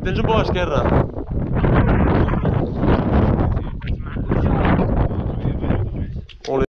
Tens um bom à esquerda. Olha.